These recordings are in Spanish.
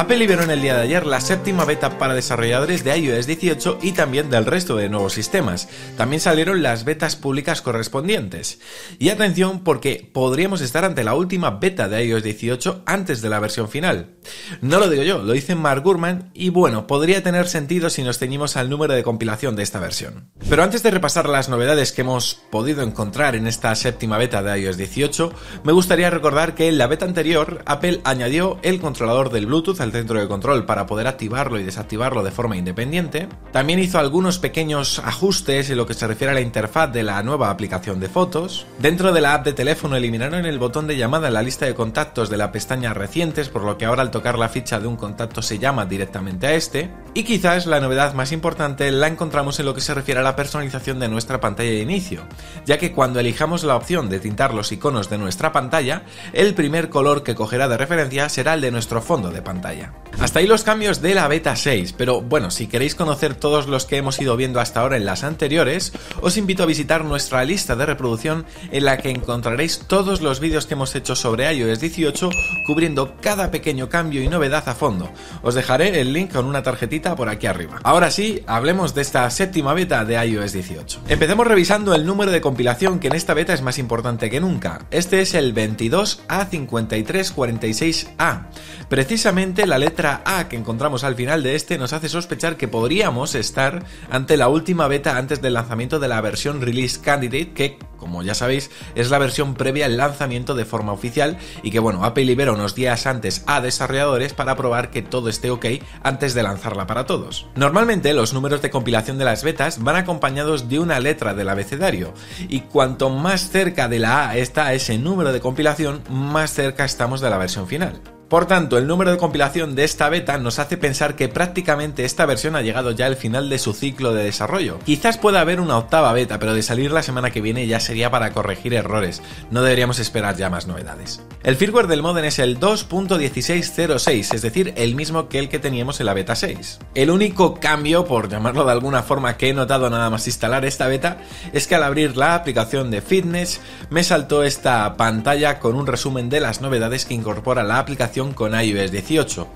Apple liberó en el día de ayer la séptima beta para desarrolladores de iOS 18 y también del resto de nuevos sistemas. También salieron las betas públicas correspondientes. Y atención porque podríamos estar ante la última beta de iOS 18 antes de la versión final. No lo digo yo, lo dice Mark Gurman y bueno, podría tener sentido si nos ceñimos al número de compilación de esta versión. Pero antes de repasar las novedades que hemos podido encontrar en esta séptima beta de iOS 18, me gustaría recordar que en la beta anterior Apple añadió el controlador del Bluetooth al centro de control para poder activarlo y desactivarlo de forma independiente. También hizo algunos pequeños ajustes en lo que se refiere a la interfaz de la nueva aplicación de fotos. Dentro de la app de teléfono eliminaron el botón de llamada en la lista de contactos de la pestaña recientes, por lo que ahora al tocar la ficha de un contacto se llama directamente a este. Y quizás la novedad más importante la encontramos en lo que se refiere a la personalización de nuestra pantalla de inicio, ya que cuando elijamos la opción de tintar los iconos de nuestra pantalla, el primer color que cogerá de referencia será el de nuestro fondo de pantalla. Hasta ahí los cambios de la beta 6, pero bueno, si queréis conocer todos los que hemos ido viendo hasta ahora en las anteriores, os invito a visitar nuestra lista de reproducción en la que encontraréis todos los vídeos que hemos hecho sobre iOS 18 cubriendo cada pequeño cambio y novedad a fondo. Os dejaré el link con una tarjetita por aquí arriba. Ahora sí, hablemos de esta séptima beta de iOS 18. Empecemos revisando el número de compilación que en esta beta es más importante que nunca. Este es el 22A5346A. Precisamente la letra A que encontramos al final de este nos hace sospechar que podríamos estar ante la última beta antes del lanzamiento de la versión Release Candidate que, como ya sabéis, es la versión previa al lanzamiento de forma oficial y que bueno, Apple libera unos días antes a desarrolladores para probar que todo esté ok antes de lanzarla para todos. Normalmente los números de compilación de las betas van acompañados de una letra del abecedario y cuanto más cerca de la A está ese número de compilación, más cerca estamos de la versión final. Por tanto, el número de compilación de esta beta nos hace pensar que prácticamente esta versión ha llegado ya al final de su ciclo de desarrollo. Quizás pueda haber una octava beta, pero de salir la semana que viene ya sería para corregir errores, no deberíamos esperar ya más novedades. El firmware del modem es el 2.1606, es decir, el mismo que el que teníamos en la beta 6. El único cambio, por llamarlo de alguna forma, que he notado nada más instalar esta beta, es que al abrir la aplicación de Fitness me saltó esta pantalla con un resumen de las novedades que incorpora la aplicación con iOS 18.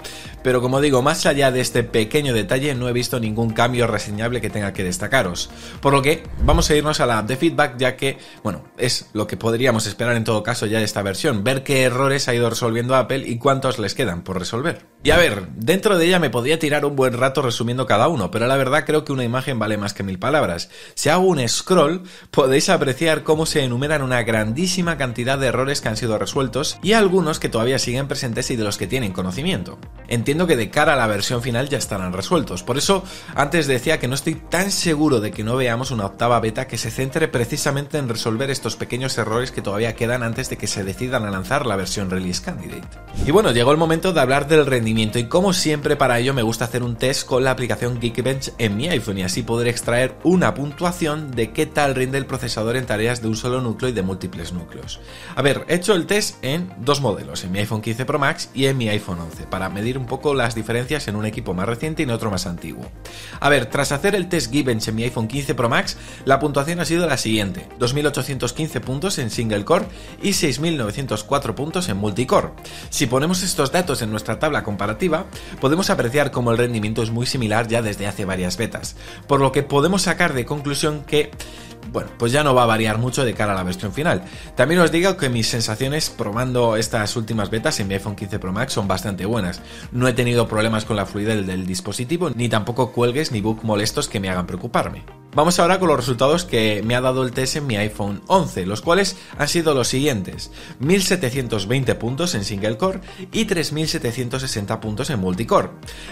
Pero como digo, más allá de este pequeño detalle no he visto ningún cambio reseñable que tenga que destacaros. Por lo que vamos a irnos a la app de feedback ya que, bueno, es lo que podríamos esperar en todo caso ya de esta versión, ver qué errores ha ido resolviendo Apple y cuántos les quedan por resolver. Y a ver, dentro de ella me podría tirar un buen rato resumiendo cada uno, pero la verdad creo que una imagen vale más que mil palabras. Si hago un scroll, podéis apreciar cómo se enumeran una grandísima cantidad de errores que han sido resueltos y algunos que todavía siguen presentes y de los que tienen conocimiento. Entiendo que de cara a la versión final ya estarán resueltos, por eso antes decía que no estoy tan seguro de que no veamos una octava beta que se centre precisamente en resolver estos pequeños errores que todavía quedan antes de que se decidan a lanzar la versión Release Candidate. Y bueno, llegó el momento de hablar del rendimiento y como siempre para ello me gusta hacer un test con la aplicación Geekbench en mi iPhone y así poder extraer una puntuación de qué tal rinde el procesador en tareas de un solo núcleo y de múltiples núcleos. A ver, he hecho el test en dos modelos, en mi iPhone 15 Pro Max y en mi iPhone 11, para medir un poco las diferencias en un equipo más reciente y en otro más antiguo. A ver, tras hacer el test Geekbench en mi iPhone 15 Pro Max, la puntuación ha sido la siguiente, 2.815 puntos en single core y 6.904 puntos en multicore. Si ponemos estos datos en nuestra tabla comparativa, podemos apreciar cómo el rendimiento es muy similar ya desde hace varias betas, por lo que podemos sacar de conclusión que bueno, pues ya no va a variar mucho de cara a la versión final. También os digo que mis sensaciones probando estas últimas betas en mi iPhone 15 Pro Max son bastante buenas. No he tenido problemas con la fluidez del dispositivo, ni tampoco cuelgues ni bugs molestos que me hagan preocuparme. Vamos ahora con los resultados que me ha dado el test en mi iPhone 11, los cuales han sido los siguientes: 1720 puntos en single core y 3760 puntos en multicore.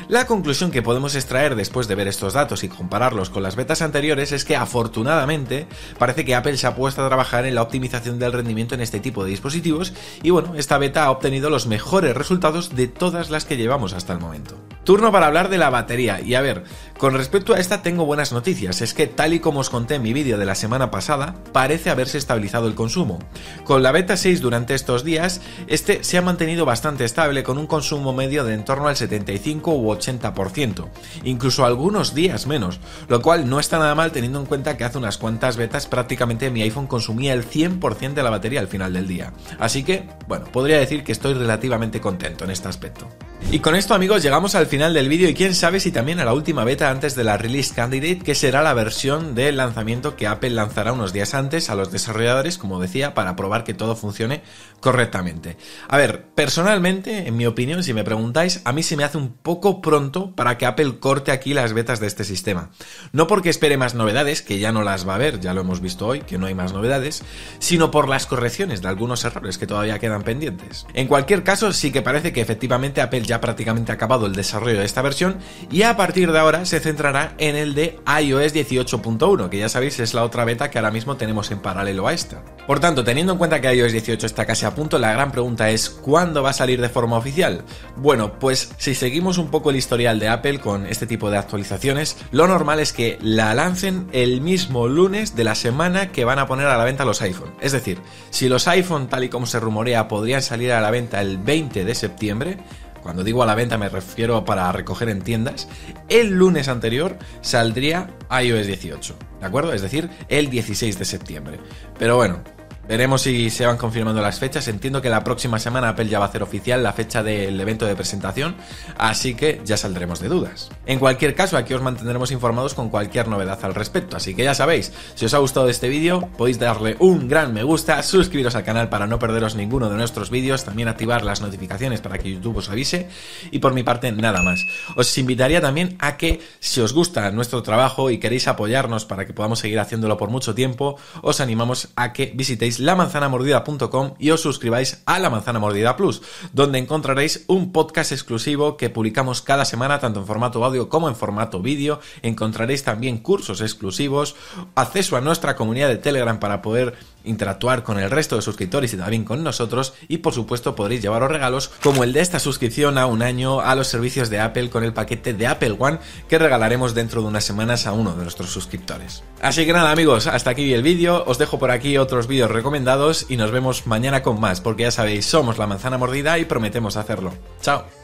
La conclusión que podemos extraer después de ver estos datos y compararlos con las betas anteriores es que afortunadamente parece que Apple se ha puesto a trabajar en la optimización del rendimiento en este tipo de dispositivos y bueno, esta beta ha obtenido los mejores resultados de todas las que llevamos hasta el momento. Turno para hablar de la batería y a ver, Con respecto a esta tengo buenas noticias, es que tal y como os conté en mi vídeo de la semana pasada, parece haberse estabilizado el consumo. Con la beta 6 durante estos días, este se ha mantenido bastante estable con un consumo medio de en torno al 75 u 80%, incluso algunos días menos, lo cual no está nada mal teniendo en cuenta que hace unas cuantas betas prácticamente mi iPhone consumía el 100% de la batería al final del día. Así que, bueno, podría decir que estoy relativamente contento en este aspecto. Y con esto amigos llegamos al final del vídeo y quién sabe si también a la última beta antes de la Release Candidate, que será la versión de lanzamiento que Apple lanzará unos días antes a los desarrolladores, como decía, para probar que todo funcione correctamente. A ver, personalmente, en mi opinión, si me preguntáis, a mí se me hace un poco pronto para que Apple corte aquí las betas de este sistema. No porque espere más novedades, que ya no las va a haber, ya lo hemos visto hoy, que no hay más novedades, sino por las correcciones de algunos errores que todavía quedan pendientes. En cualquier caso, sí que parece que efectivamente Apple ya prácticamente acabado el desarrollo de esta versión y a partir de ahora se centrará en el de iOS 18.1, que ya sabéis es la otra beta que ahora mismo tenemos en paralelo a esta. Por tanto, teniendo en cuenta que iOS 18 está casi a punto, la gran pregunta es ¿cuándo va a salir de forma oficial? Bueno, pues si seguimos un poco el historial de Apple con este tipo de actualizaciones, lo normal es que la lancen el mismo lunes de la semana que van a poner a la venta los iPhone. Es decir, si los iPhone tal y como se rumorea podrían salir a la venta el 20 de septiembre, cuando digo a la venta me refiero para recoger en tiendas, el lunes anterior saldría iOS 18, ¿de acuerdo? Es decir, el 16 de septiembre. Pero bueno, Veremos si se van confirmando las fechas. Entiendo que la próxima semana Apple ya va a hacer oficial la fecha del evento de presentación, así que ya saldremos de dudas. En cualquier caso, aquí os mantendremos informados con cualquier novedad al respecto, así que ya sabéis, si os ha gustado este vídeo, podéis darle un gran me gusta, suscribiros al canal para no perderos ninguno de nuestros vídeos, también activar las notificaciones para que YouTube os avise, y por mi parte nada más. Os invitaría también a que, si os gusta nuestro trabajo y queréis apoyarnos para que podamos seguir haciéndolo por mucho tiempo, os animamos a que visitéis lamanzanamordida.com y os suscribáis a La Manzana Mordida Plus, donde encontraréis un podcast exclusivo que publicamos cada semana tanto en formato audio como en formato vídeo. Encontraréis también cursos exclusivos, acceso a nuestra comunidad de Telegram para poder interactuar con el resto de suscriptores y también con nosotros y por supuesto podréis llevaros regalos como el de esta suscripción a un año a los servicios de Apple con el paquete de Apple One que regalaremos dentro de unas semanas a uno de nuestros suscriptores. Así que nada amigos, hasta aquí el vídeo, os dejo por aquí otros vídeos recomendados y nos vemos mañana con más porque ya sabéis, somos la manzana mordida y prometemos hacerlo. Chao.